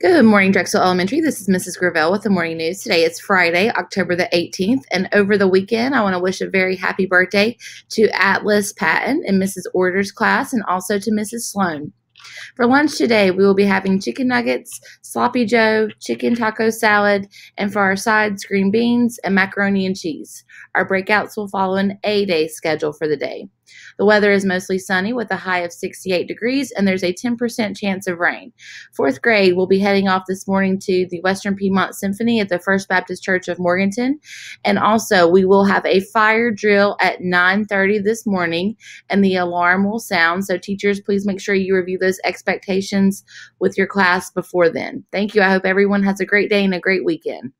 Good morning, Drexel Elementary. This is Mrs. Gravel with the morning news. Today is Friday, October the 18th, and over the weekend, I want to wish a very happy birthday to Atlas Patton in Mrs. Order's class and also to Mrs. Sloan. For lunch today, we will be having chicken nuggets, sloppy joe, chicken taco salad, and for our sides, green beans and macaroni and cheese. Our breakouts will follow an A day schedule for the day. The weather is mostly sunny with a high of 68 degrees, and there's a 10% chance of rain. Fourth grade will be heading off this morning to the Western Piedmont Symphony at the First Baptist Church of Morganton, and also we will have a fire drill at 9:30 this morning, and the alarm will sound. So teachers, please make sure you review those expectations with your class before then. Thank you. I hope everyone has a great day and a great weekend.